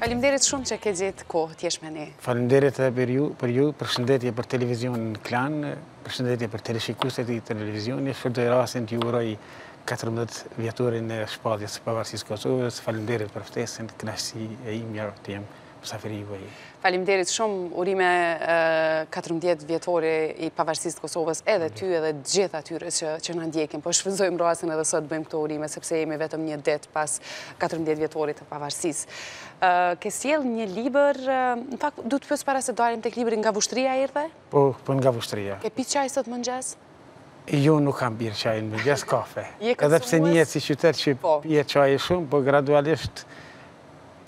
Faleminderit shumë që ke gjetë kohë të jesh me ne. Faleminderit edhe për ju, përshëndetje për televizionin Klan, përshëndetje për teleshikuesit e televizionit, shfrytëzoj rastin t'ju uroj 14 vjetorin e shpalljes së pavarësisë së Kosovës. Faleminderit për ftesën, kënaqësi e imja të jem Msafiri juaj. Faleminderit shumë, urime 14 vjetori i pavarësisë të Kosovës, edhe ty edhe gjithë atyre që, që na ndjekin. Po shfrytëzojmë rastin edhe sot bëjmë këto urime sepse jemi vetëm një ditë pas 14 vjetorit të pavarësisë. Ke sjellë një libër, në fakt du të pyes para se dalim tek libri nga Vushtria erdhe? Po, po nga Vushtria. Ke pi çaj sot në mëngjes? Jo, nuk kam pirë çaj në mëngjes kafe. Edhe pse njihet si qytet që pihet, po, çaj shumë, po gradualisht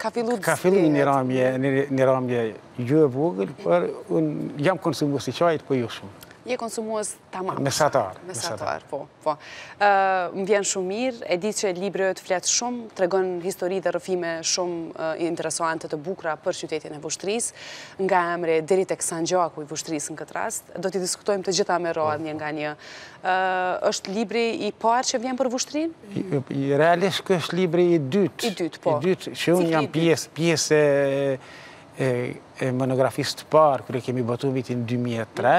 Ka fillu të zbehet. Një ramje, një ramje e vogël, por unë jam konsumues i çajit, po jo shumë. Je konsumues tamam. Mesatar. Mesatar, po. po. Më vjen shumë mirë, e di që libri flet shumë, tregon histori dhe rrëfime shumë interesante të bukura për qytetin e Vushtrrisë, nga emri deri te Sanxhaku i Vushtrrisë në këtë rast. Do t'i diskutojmë të gjitha me radhë një nga një. Është libri i parë që vjen për Vushtrrinë? Realisht ky është libri i dytë. I dytë, po. I dytë, që unë jam pjesë, pjesë e monografisë të parë, kur e kemi botu vitin 2003,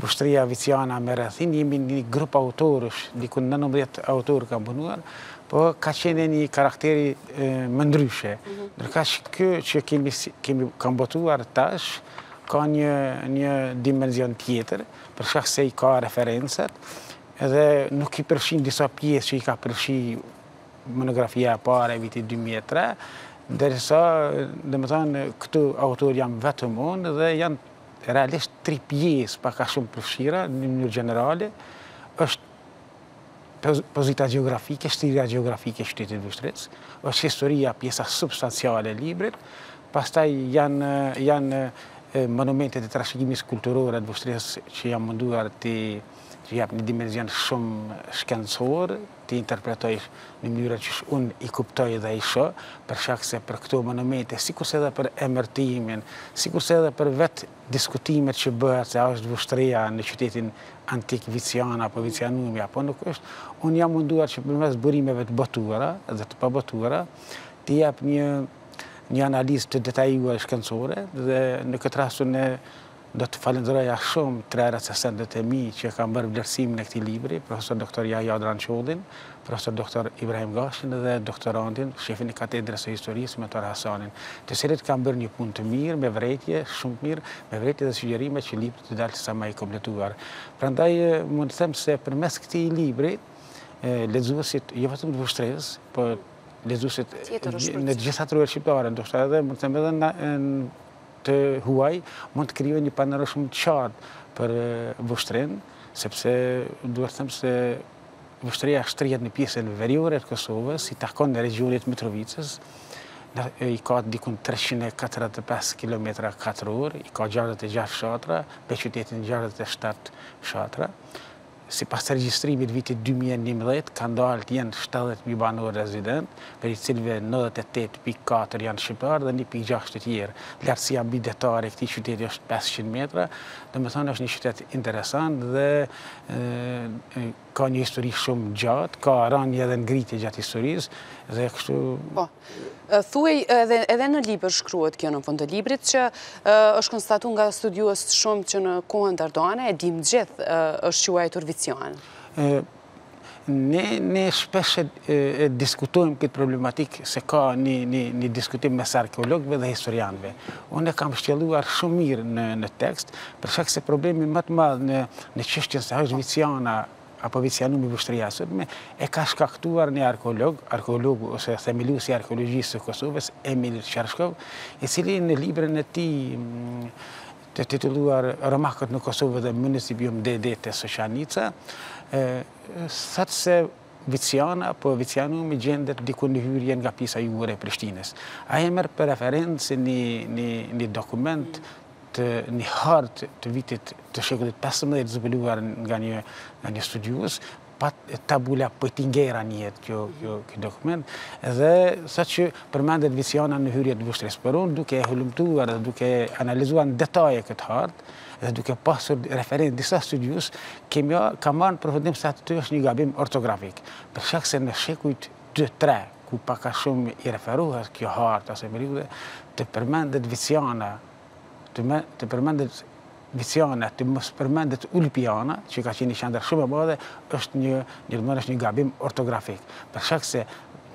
Vushtrria Viciana me rrethinë, jemi një grup autorësh, dikun 19 autorë kemi punuar, po ka qenë e një karakteri më ndryshe. Mhm. Ndërkaq kjo që kemi kam botuar tash, ka një dimension tjetër, për shkak se i ka referencat dhe nuk i përfshin disa pjesë që i ka përfshi monografia e parë e vitit 2003, ndërsa, domethënë, këtu autor jam vetëm unë dhe janë realisht tri pjesë pak a shumë përfshira në mënyrë gjenerale, është Pozita gjeografike, shtrirja gjeografike e qytetit të Vushtrrisë, është historia pjesa substanciale e librit, pastaj janë, janë monumentet e trashëgimisë kulturore të Vushtrrisë që jam munduar t'i jap një dimension shumë shkencor, t'i interpretoj në mënyrën që unë i kuptoj dhe i shoh, për shkak se për këto monumente, sikurse edhe për emërtimin, sikurse edhe për vetë Diskutimet që bëhet se a është Vushtrria në qytetin antik Viciana apo Vicianumi apo nuk është, unë jam munduar që përmes burimeve të botuara dhe të pabotuara t'i jap një analizë të detajuar shkencore dhe në këtë rast unë do të falënderoja shumë tre recensentët e mi që kanë bërë vlerësimin e këtij libri, profesor doktor Jahja Drançollin, Profesor doktor Ibrahim Gashin dhe doktorantin, shefin e Katedrës së Historisë, Metar Hasanin, të cilët kanë bërë një punë të mirë, me vërejtje, shumë të mirë, me vërejtje dhe sugjerime që libri të dalë sa më i kompletuar. Prandaj mund të them se përmes këtij libri lexuesit jo vetëm të Vushtrrisë, por lexuesit në të gjitha trojet shqiptare, ndoshta edhe mund të them edhe në të huaj, mund të krijojnë një panoramë shumë të qartë për Vushtrrinë, sepse duhet të them se Vushtrria shtrihet në pjesën veriore të Kosovës, i takon regjionit Mitrovicës, i ka dikun treqind e katërdhjetë e pesë kilometra katrorë, i ka gjashtëdhjetë e gjashtë fshatra, me qytetin gjashtëdhjetë e shtatë fshatra. Sipas regjistrimit vitit dy mijë e njëmbëdhjetë, kanë dalë të jenë shtatëdhjetë mijë banorë rezidentë, prej të cilëve nëntëdhjetë e tetë pikë katër janë shqiptarë dhe një pikë gjashtë të tjerë. Lartësia mbidetare e këtij qyteti është pesëqind metra, domethënë është një qytet interesant dhe ka një histori shumë gjatë, ka rënie edhe ngritje gjatë historisë, dhe kështu... Po, thuej edhe në libër shkruhet kjo në fund të librit, që është konstatu nga studiues shumë që në kohën dardane, e dim gjithë është quajtur Vicianë. Ne shpesh e diskutojmë këtë problematikë se ka një diskutim mes arkeologëve dhe historianëve. Unë e kam shtjelluar shumë mirë në tekst, për shkak se problemi më i madh në çështjen se a është Viciana apo Vicianumi Vushtrria e sotme, e ka shkaktuar një arkeolog, arkeologu ose themeluesi i arkeologjisë së Kosovës, Emil Çershkov, i cili në librin e tij të titulluar Romakët në Kosovë dhe Municipium DD te Soçanica, thotë se Viciana apo Vicianumi gjendet diku në hyrje nga pjesa jugore e Prishtinës. Ai e merr për referencë një dokument të një hartë të vitit të shekullit 15 zbuluar nga një studiues, pra Tabula Pojtingera njihet ky dokument, dhe saqë përmendet Viciana në hyrje të Vushtrrisë. Por unë, duke e hulumtuar dhe duke analizuar në detaje këtë hartë, dhe duke pasur referencë disa studiues, kam ardhur në përfundim se aty është një gabim ortografik. Për shkak se në shekujt 2-3, ku pak a shumë i referuhet kjo hartë ose periudhë, të përmendet Viciana, të përmendet Viciana, të mos përmendet Ulpiana, që ka qenë një qendër shumë e madhe, është një gabim ortografik, për shkak se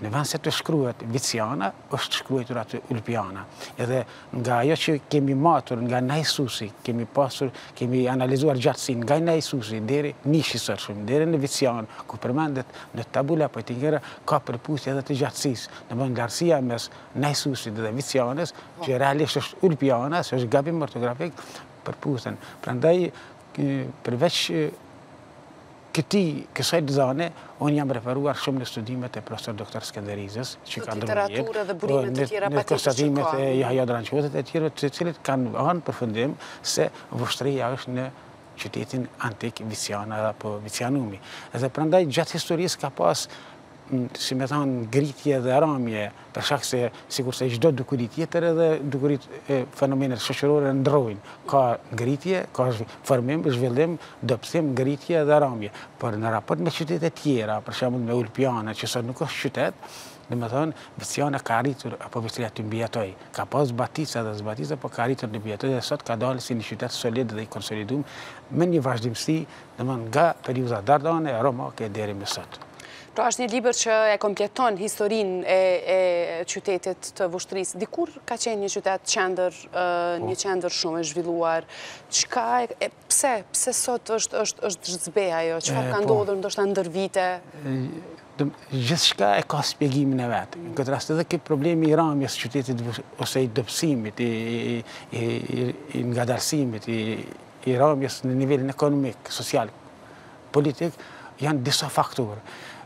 në vend se të shkruhet Viciana, është shkruar aty Ulpiana. Edhe nga ajo që kemi matur nga Najsusi, kemi pasur, kemi analizuar gjatësinë nga Najsusi deri Nishi i sotshëm, deri në Vician, ku përmendet në Tabula Pojtingera, ka përputhje edhe të gjatësisë, domethënë largësia mes Naissusit dhe Vicianës, që realisht është Ulpiana, se është gabim ortografik për Pusen. Prandaj, përveç këtij kësaj të dhëne, unë jam referuar shumë në studimet e profesor doktor Skënder Rizës, që ka ndërru jetë, po, në konstatimet e Jahja Drançollit e tjera, të cilët kanë ardhë në përfundim se Vushtrria është në qytetin antik Viciana apo Vicianumi. Dhe prandaj gjatë historisë ka pas si me thënë, ngritje dhe ramje, për shkak se, sikurse çdo dukuri tjetër edhe dukuritë e fenomenet shoqërore ndrrojnë. Ka ngritje, ka formim, zhvillim, dobësim, ngritje dhe ramje. Por në raport me qytetet e tjera, për shembull me Ulpiana, që sot nuk është qytet, domethënë, Viciana ka arritur, apo Vushtrria të mbijetojë, ka pas batica dhe zbatica, po ka arritur të mbijetojë dhe sot ka dalë si një qytet solid dhe i konsolidum, me një vazhdimësi Domthon nga periudha Dardane e Romake deri më sot. Pra është një libër që e kompleton historinë e qytetit të Vushtrrisë. Dikur ka qenë një qytet qendër, po. një qendër shumë e zhvilluar. Çka e pse, pse sot është është është zbe ajo? Çfarë ka po. ndodhur ndoshta ndër vite? Gjithçka e ka shpjegimin e vet. Në këtë rast edhe ky problemi i ramjes së qytetit ose i dobësimit, i i i ngadalësimit, i i ramjes në nivelin ekonomik, social, politik, janë disa faktorë.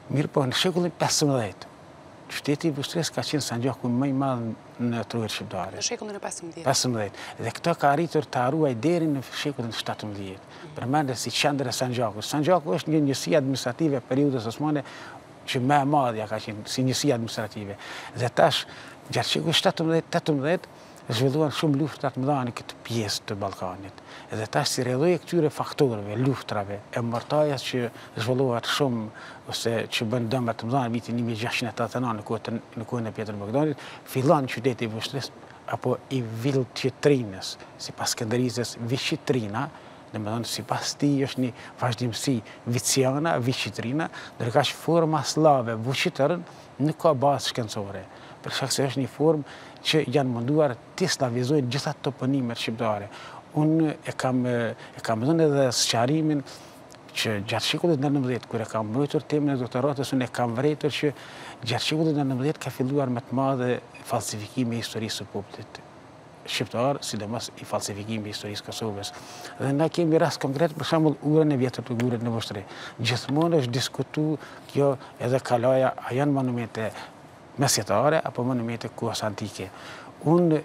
Mirëpo, në shekullin 15, qyteti i Vushtrrisë ka qenë sanxhaku më i madh në trojet shqiptare. Në shekullin e 15. 15. Dhe këtë ka arritur ta ruajë deri në shekullin 17. Përmendet si qendër e sanxhakut. Sanxhaku është një njësi administrative e periudhës osmane që më e madhja ka qenë si njësi administrative. Dhe tash, gjatë shekullit 17-18, Zhvillohen shumë luftra të mëdha në këtë pjesë të Ballkanit dhe tash si rrjedhojë e këtyre faktorëve, luftrave, e murtajës që zhvillohet shumë ose që bën dëme të mëdha në vitin një mijë e gjashtëqind e tetëdhjetë e nëntë në kohën e Pjetër Bogdanit, fillon qyteti i Vushtrrisë apo i Viçitrinës, sipas Skënder Rizës Viçitrina, domethënë sipas tij është një vazhdimësi Viciana, Viçitrina, ndërkaq forma sllave Vuçitrn, nuk ka bazë shkencore, për shkak se është një formë që janë munduar t'i sllavizojnë gjitha toponimet shqiptare. Unë e kam, e kam dhënë edhe sqarimin që gjatë shekullit 19, kur e kam mbrojtur temën e doktoratës, unë e kam vërejtur që gjatë shekullit 19 ka filluar me të madhe falsifikimi i historisë së popullit shqiptar, sidomos i falsifikimi i historisë Kosovës. Dhe ne kemi rast konkret, për shembull, urën e vjetër të gurit në Vushtrri. Gjithmonë është diskutu kjo edhe kalaja, a janë monumente mesjetare, apo monumente t'kohës antike. Unë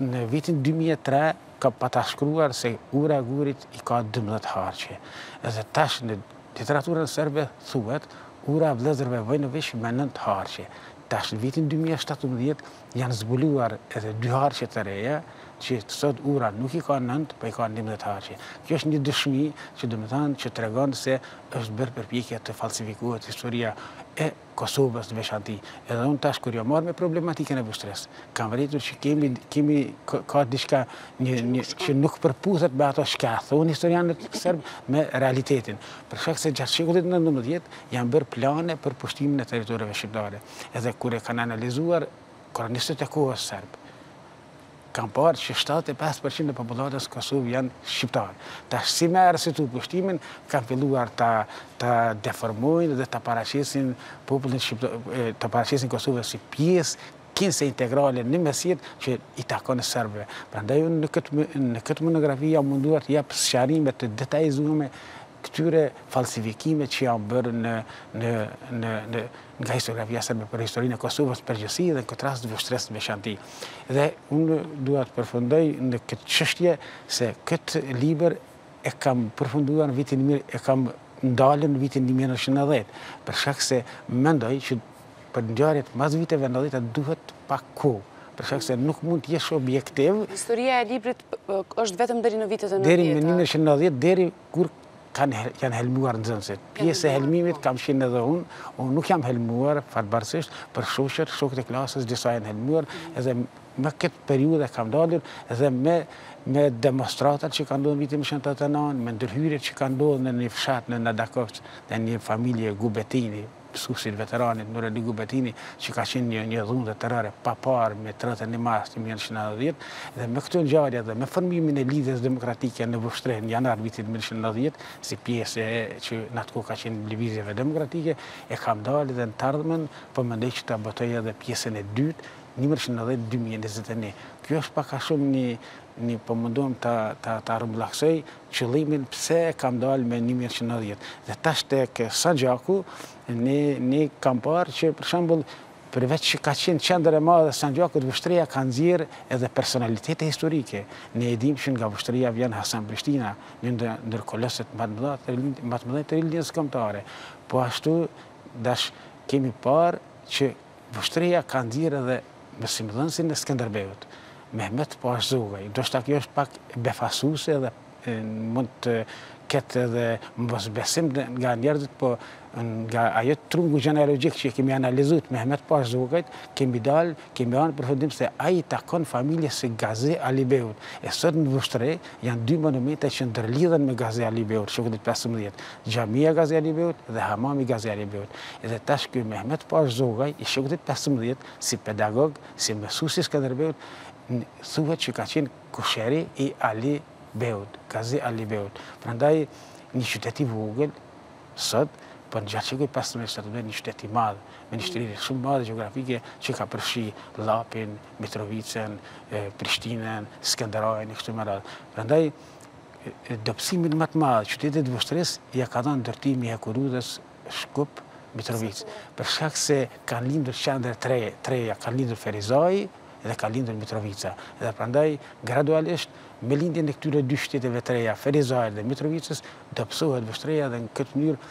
në vitin 2003 e pata shkruar se ura e gurit i ka 12 harqe. Edhe tash në literaturën serbe thuhet, ura e vëllezërve Vojnoviq me 9 harqe. Tash në vitin 2017 Janë zbuluar edhe dy harqe të reja, që sot ura nuk i ka nëntë, po i ka dymbëdhjetë harqe. Kjo është një dëshmi që domethënë që tregon se është bërë përpjekje të falsifikohet historia e Kosovës në veçanti. Edhe unë tash kur jam marrë me problematikën e Vushtrrisë, kam vërejtur që kemi kemi ka diçka një një që nuk përputhet me ato çka thonë historianët serbë me realitetin. Për shkak se gjatë shekullit 19 janë bërë plane për pushtimin e territoreve shqiptare. edhe kur e kanë analizuar kronistët e kohës serbë, kanë parë që 75 për qind e popullatës së Kosovë janë shqiptarë. Tash si me arsyetu pushtimin, kanë filluar ta ta deformojnë dhe ta paraqesin popullin shqiptar, ta paraqesin Kosovën si pjesë kinse integrale në mesjetë që i takon serbëve. Prandaj unë në këtë në këtë monografi jam munduar të jap sqarime të detajizume këtyre falsifikime që janë bërë në në në në nga historiografia serbe për historinë e Kosovës në përgjithësi dhe në këtë rast Vushtrrisë në veçanti. Dhe unë dua të përfundoj në këtë çështje se këtë libër e kam përfunduar në vitin mirë, e kam ndalë në vitin 1990, për shkak se mendoj që për ngjarjet mas viteve 90 duhet pak kohë për shkak se nuk mund të jesh objektiv. Historia e librit është vetëm deri në vitet e 90. Deri në 1990 deri Kur janë helmuar nxënësit. Pjesë e helmimit kam qenë edhe unë, unë nuk jam helmuar fatbardhësisht por shoqet, shokët e klasës disa janë helmuar, edhe me këtë periudhë kam ndalur dhe me me demonstratat që kanë ndodhur vitin 1989, me ndërhyrjet që kanë ndodhur në një fshat në Nedakovc, në një familje Gubetini, Mësuesit veteranit Nuredin Gubetini që ka qenë një një dhunë e terror i paparë me tridhjetë e një mars një mijë e nëntëqind e nëntëdhjetë dhe me këto ngjarje dhe me formimin e Lidhjes Demokratike në Vushtrri në janar të vitit një mijë e nëntëqind e nëntëdhjetë si pjesë e që në atë kohë ka qenë Lëvizjeve Demokratike e kam ndalë dhe në të ardhmen po mendoj që ta botoj edhe pjesën e dytë një mijë e nëntëqind e nëntëdhjetë dy mijë e njëzet e një kjo është pak a shumë një një po mundohem ta ta ta rrumbullaksoj qëllimin pse e kam ndalë me një mijë e nëntëqind e nëntëdhjetë. Dhe tash tek Sanxhaku, ne, ne kam parë që, për shembull, përveç që ka qenë qendër e madhe e Sanxhakut, Vushtrria ka nxjerrë edhe personalitete historike. Ne e dimë që nga Vushtrria vjen Hasan Prishtina, një ndër, ndër kolosët më të mëdha të më të mëdhenj të Rilindjes Kombëtare. Po ashtu, tash kemi parë që Vushtria ka nxjerrë edhe mësimdhënësin e Skënderbeut, Mehmet Pashë Zogaj. Ndoshta kjo është pak befasuese dhe mund të ketë edhe mosbesim nga njerëzit, po nga ajo trungu gjenealogjik që e kemi analizuar të Mehmet Pashë Zogajt, kemi dalë, kemi ardhur në përfundim se ai i takon familjes së Gazi Alibeut. E sot në Vushtrri janë dy monumente që ndërlidhen me Gazi Alibeun, shekullit pesëmbëdhjetë. Xhamia e Gazi Alibeut dhe Hamami i Gazi Alibeut. Edhe tash ky Mehmet Pashë Zogaj, i shekullit pesëmbëdhjetë, si pedagog, si mësues i Skënderbeut, thuhet që ka qenë kushëri i Ali Beut, Gazi Alibeut. Prandaj një qytet i vogël sot po në gjatë shekujt pesëmbëdhjetë ishte një qytet i madh, me një shtrirje shumë të madhe gjeografike që ka përfshi Llapin, Mitrovicën, Prishtinën, Skënderajnë e kështu me radhë. Prandaj Dobësimin më të madh qytetit të Vushtrrisë ia ka dhënë ndërtimi i hekurudhës Shkup, Mitrovicë, për shkak se kanë lindur qendre të reja, kanë lindur Ferizaj dhe ka lindur Mitrovica. Dhe prandaj, gradualisht, me lindjen e këtyre dy qyteteve të reja, Ferizajt dhe Mitrovicës, dobësohet Vushtrria dhe në këtë mënyrë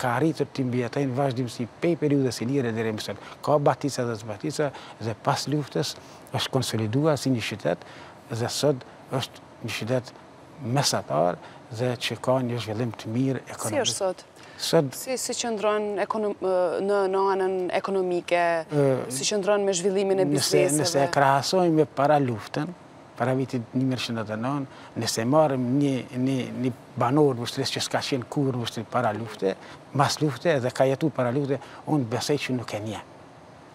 ka arritur t'i mbijetojë në vazhdimësi pej periudhës ilire deri më sot. Ka batica dhe zbatica dhe pas luftës është konsoliduar si një qytet dhe sot është një qytet mesatar dhe që ka një zhvillim të mirë ekonomik. Si është sot? Sot... Si, si qëndron në, në anën ekonomike, si qëndron me zhvillimin e bizneseve? Nëse, nëse e krahasojmë me para luftën, Para vitit një mijë e nëntëqind e nëntëdhjetë e nëntë, nëse marrim një një banor të Vushtrrisë që s'ka qenë kurrë në Vushtrri para lufte, mas lufte dhe ka jetuar para lufte, unë besoj që nuk e njeh.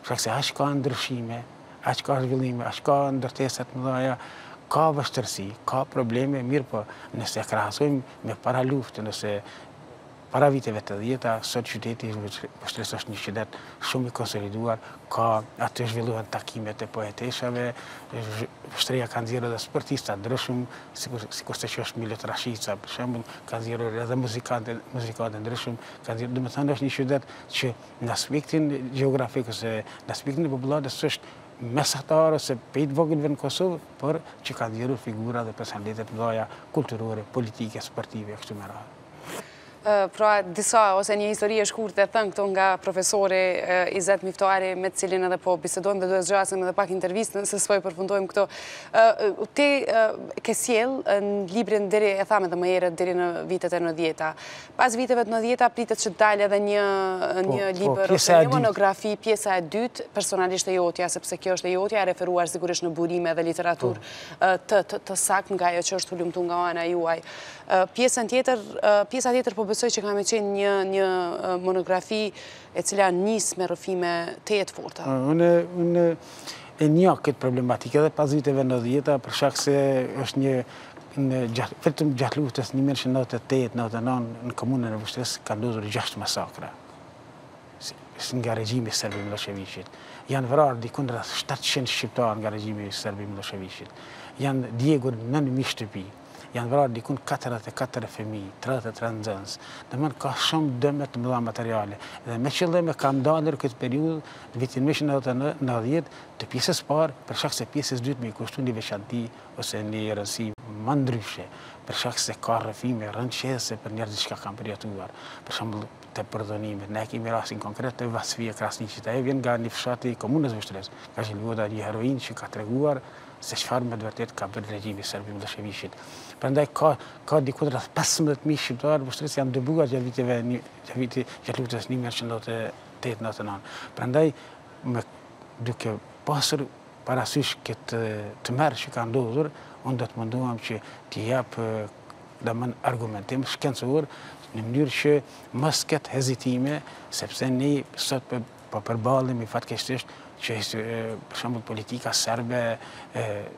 Për shkak se aq ka ndryshime, aq ka zhvillime, aq ka ndërtesa të mëdha, ka vështirësi, ka probleme, mirëpo nëse krahasojmë me para lufte, nëse Para viteve tetëdhjeta, sot qyteti i Vushtrrisë është një qytet shumë i konsoliduar, ka aty zhvillohen takimet e poeteshave, Vushtrria ka nxjerrë edhe sportista të ndryshëm, sikurse që është Milot Rashica, për shembull, ka nxjerrë edhe muzikantë, muzikantë të ndryshëm, ka nxjerrë, domethënë është një qytet që në aspektin gjeografik ose në aspektin e popullatës është mesatar ose pej të voglave në Kosovë, por që ka nxjerrë figura dhe personalitete të mëdha kulturore, politike, sportive e kështu me radhë. Pra, disa ose një histori e shkurt e thënë këtu nga profesori Izet Miftari, me të cilin edhe po bisedojmë dhe do ta zgjasim edhe pak intervistën, se s'po e përfundojmë këtu. Ti ke sjell në librin deri, e thamë edhe më herët, deri në vitet e nëntëdhjeta. Pas viteve të nëntëdhjeta, pritet që të dalë edhe një po, po, libër ose një monografi, pjesa e dytë, personalisht e jotja, sepse kjo është e jotja, e referuar sigurisht në burime dhe literaturë po, të saktë nga ajo që është hulumtu nga ana juaj. Pjesën tjetër, pjesa tjetër po besoj që ka me qenë një, një monografi e cila nis me rrëfime tejet të forta. Unë, unë e njoh këtë problematikë edhe pas viteve nëntëdhjeta, për shak se është një në gjatë, vetëm gjatë luftës 1998-99 në komunën e Vushtrrisë kanë ndodhur 6 masakra nga regjimi serb i Millosheviqit. Janë vrarë dikun rreth 700 shqiptarë nga regjimi serb i Millosheviqit. Janë djegur 9000 shtëpi. Janë vrarë dikund katërëdhjetë e katër fëmijë, tridhjetë e tre nxënës. Domethënë ka shumë dëme të mëdha materiale dhe me qëllim e kam ndalur këtë periudhë vitin mijë e nëntëqind e nëntëdhjetë e nëntë, nëntëdhjetë, të pjesës së parë për shkak se pjesës së dytë me i kushtu një veçanti ose një rëndësi më ndryshe, për shkak se ka rrëfime rrëqethëse për njerëzit çka kanë përjetuar. Për shembull, te përdhunimet. Ne e kemi rastin konkret të Vasfije Krasniqit. Ajo vjen nga një fshat i komunës së Vushtrrisë. Ka qenë një heroinë që ka treguar se çfarë me të vërtetë ka bërë regjimi serb i Millosheviqit. Prandaj ka ka diku rreth 15000 shqiptarë të Vushtrrisë janë dëbuar gjatë viteve gjatë viti gjatë luftës 1998-99. Prandaj me duke pasur parasysh këtë tmerr që ka ndodhur, unë do të mundohem që t'i jap domethënë argumentim shkencor në mënyrë që mos ketë hezitime, sepse ne sot për po Po përballemi fatkeqësisht që për shembull politika serbe,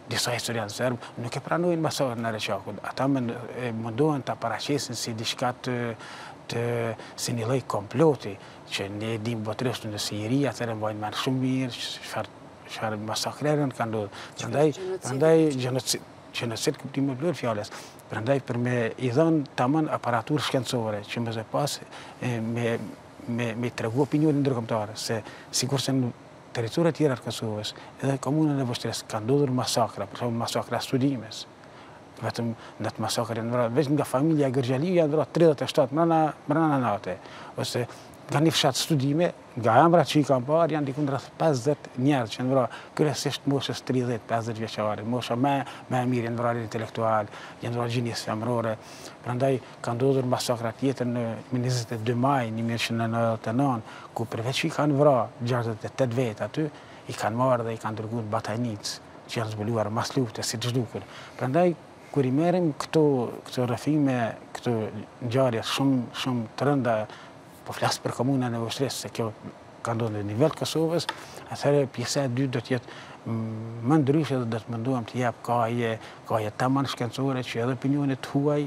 disa historianë serbë nuk e pranojnë masakrën e Reçakut. Ata mundohen ta paraqesin si diçka të të si një lloj komploti që ne e dimë botërisht njerëzit, atëherë mbajnë mend shumë mirë çfarë çfarë masakre kanë ndodhur. Prandaj, prandaj gjenocid gjenocid kuptim të plotë fjalës. Prandaj për me i dhënë tamam aparaturë shkencore që më pas me me me i tregu opinionit ndërkombëtar se sikurse në territoret tjera të Kosovës, edhe në komunën e Vushtrrisë kanë ndodhur masakra, për shembull masakra e Studimes. Vetëm në atë masakër janë vrarë veç nga familja Gërxhaliu janë vrarë 37 mbrenda mbrenda nate ose nga një fshat Studime, nga emra që i kam parë, janë dikun rreth 50 njerëz që janë vra, kryesisht moshës 30-50 vjeçare, mosha me, me e mirë, janë vra intelektual, janë vra gjinisë femrore, prandaj Ka ndodhur masakra tjetër në më njëzet e dy maj një mijë e nëntëqind e nëntëdhjetë e nëntë, ku përveç që i kanë vrarë gjashtëdhjetë e tetë vetë aty, i kanë marrë dhe i kanë dërguar në Batajnicë, që janë zbuluar mas lufte si të zhdukur. Prandaj, kur i merrim këto, këto rrëfime, këto ngjarje shumë, shumë të rënda, Po flas për komunën e Vushtrrisë, se kjo ka ndodhur në nivel të Kosovës, atëherë pjesa e dytë do të jetë më ndryshe dhe do të mundohem të jap kahje, kahje tamam shkencore që edhe opinionit të huaj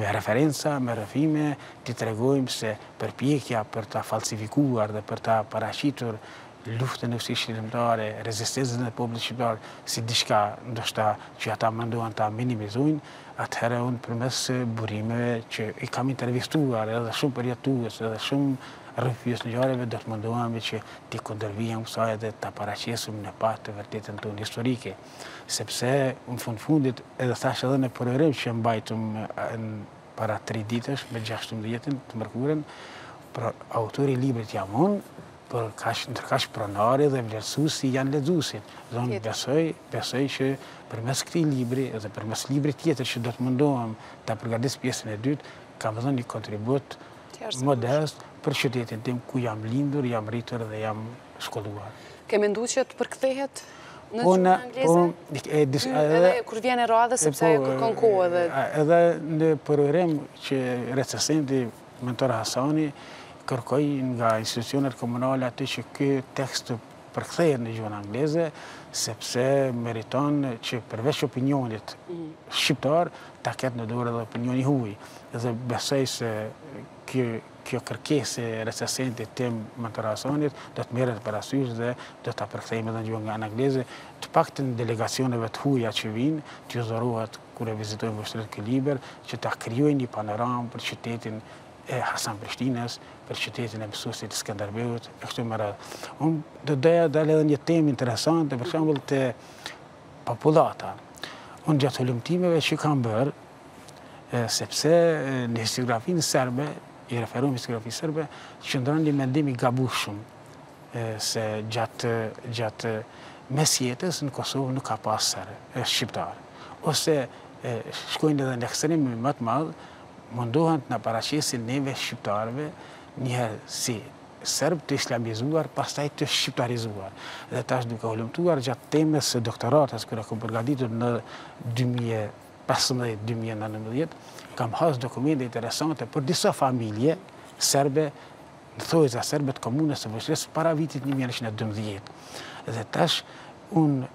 me referenca, me rrëfime, t'i tregojmë se përpjekja për ta falsifikuar dhe për ta paraqitur luftën e Ushtrisë Çlirimtare, rezistencën e popullit shqiptar si diçka ndoshta që ata mundohen ta minimizojnë, Atëherë unë përmes burimeve që i kam intervistuar edhe shumë përjetues edhe shumë rrëfyes të ngjarjeve do të mundohemi që t'i kundërvihemi kësaj dhe ta paraqesim në pah të vërtetën tonë historike. Sepse në fund fundit edhe thashë edhe në përurim që mbajtëm para tri ditësh me gjashtëmbëdhjetën të mërkurën, pra autori i librit jam unë, Por kaq, ndërkaq pronari dhe vlerësuesi janë lexuesit. Dhe unë besoj, besoj që përmes këtij libri dhe përmes librit tjetër që do të mundohem ta përgatis pjesën e dytë, kam dhënë një kontribut modest për qytetin tim ku jam lindur, jam rritur dhe jam shkolluar. Ke mendu që të përkthehet në po, gjuhën angleze? Po, edhe kur vjen radha, sepse e po, kërkon kohë edhe. Edhe në përurim që recesenti Mentor Hasani kërkoi nga institucionet komunale aty që ky tekst të përkthehet në gjuhën angleze, sepse meriton që përveç opinionit mhm. shqiptar, ta ketë në dorë edhe opinioni i huaj. Dhe besoj se kjo, kjo kërkesë e recesentit tim Mentor Hasanit, do të merret parasysh dhe do ta përkthejmë edhe në gjuhën angleze, Të paktën delegacioneve të huaja që vijnë, t'u dhurohet kur e vizitojnë Vushtrrinë ky libër, që ta krijojnë një panoramë për qytetin e Hasan Prishtinës, për qytetin e mësuesit të Skënderbeut, e kështu me radhë. Unë do doja të dal edhe në një temë interesante, për shembull te popullata. Unë gjatë hulumtimeve që kam bërë, sepse në historiografinë serbe, i referohem historiografisë serbe, qëndron një mendim i gabushëm se gjatë gjatë mesjetës në Kosovë nuk ka pas serb, shqiptar. Ose shkojnë edhe në ekstremin më të madh, mundohen të na paraqesin neve shqiptarëve njëherë si serb të islamizuar, pastaj të shqiptarizuar. Dhe tash duke hulumtuar gjatë temës së doktoratës kur e kam përgatitur në 2015-2019, kam has dokumente interesante për disa familje serbe Në thojza serbe të komunës së Vushtrrisë para vitit 1912 dhe tash unë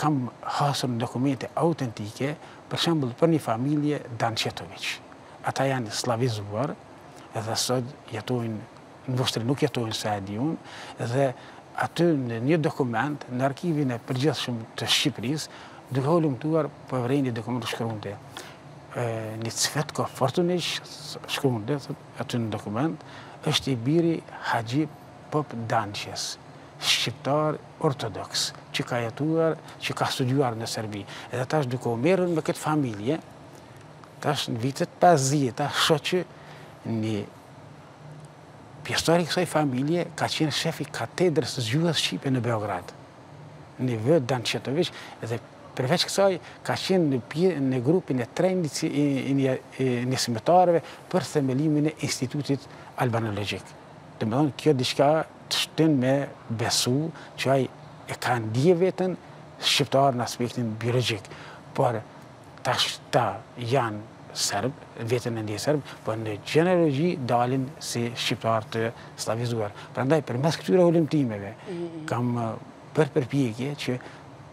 kam hasur në dokumente autentike, për shembull për një familje Dançetoviq. Ata janë sllavizuar dhe sot jetojnë në Vushtrri, nuk jetojnë sa e di unë dhe aty në një dokument në arkivin e përgjithshëm të Shqipërisë duke hulumtuar po e vërej një dokument ku shkruante një Cvetko Fortuniq shkruante Aty në dokument është i biri Haxhi Pop Dançes, shqiptar ortodoks, që ka jetuar, që ka studiuar në Serbi. Edhe tash duke u marrë me këtë familje, tash në vitet 50-ta, shoh që një pjesëtar i kësaj familje ka qenë shef i katedrës së gjuhës shqipe në Beograd. në Vedan Çetoviç dhe përveç kësaj ka qenë në grupin e trendit si një sëmëtarëve për themelimin e Institutit Albanologjik. Domethënë, kjo diqka të shtyn me besu që ai e ka ndje vetën shqiptar në aspektin biologjik. Por, Tash këta janë serb, veten e ndjejnë serb, por në gjenealogji dalin si shqiptarë të sllavizuar. Prandaj përmes këtyre hulumtimeve kam bërë përpjekje që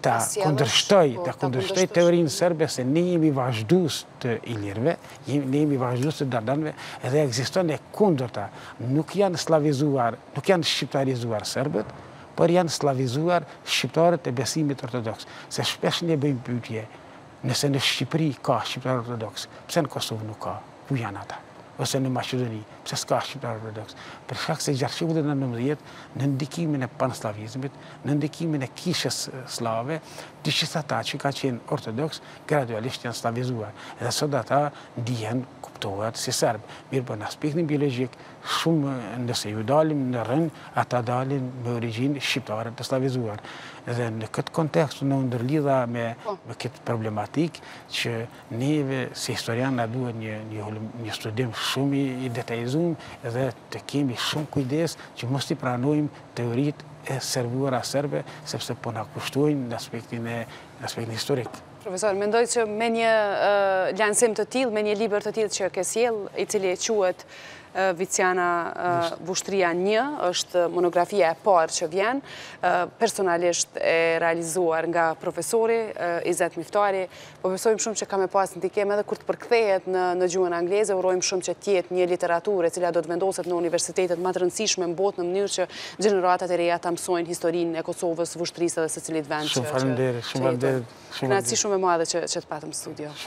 ta kundërshtoj, po, ta kundërshtoj teorinë serbe se ne jemi vazhdues të ilirëve, ne jemi vazhdues të dardanëve edhe ekziston e kundërta. Nuk janë sllavizuar, nuk janë shqiptarizuar serbët, por janë sllavizuar shqiptarët e besimit ortodoks, se shpesh ne bëjmë pyetje, nëse në Shqipëri ka shqiptarë ortodoks, pse në Kosovë nuk ka, ku janë ata? Ose në Maqedoni, pse s'ka shqiptarë ortodoks? Për shkak se gjatë shekullit të nëntëmbëdhjetë, në ndikimin e panslavizmit, në ndikimin e kishës sllave, të gjithë ata që kanë qenë ortodoks, gradualisht janë sllavizuar, dhe sot ata ndihen, kuptohet, si serbë, mirëpo në aspektin biologjik, Shumë nëse u dalim në rrënjë, ata dalin me origjinë shqiptare të sllavizuar. Dhe në këtë kontekst unë u ndërlidha me me këtë problematikë që neve si historianë na duhet një një një studim shumë i detajizum dhe të kemi shumë kujdes që mos t'i pranojmë teoritë e servuara serbe, sepse po na kushtojnë në aspektin e në aspektin historik. Profesor, mendoj që me një lansim të tillë, me një libër të tillë që ke sjell, i cili e quhet Viciana Vushtrria 1, është monografia e parë që vjen, personalisht e realizuar nga profesori Izet Miftari. Po besojmë shumë që ka me pas ndikim edhe kur të përkthehet në në gjuhën angleze, urojmë shumë që të jetë një literaturë e cila do të vendoset në universitetet më të rëndësishme në botë në mënyrë që Gjeneratat e reja ta mësojnë historinë e Kosovës, Vushtrrisë dhe secilit vend që që jetojnë. Kënaqësi shumë e madhe që të patëm në studio.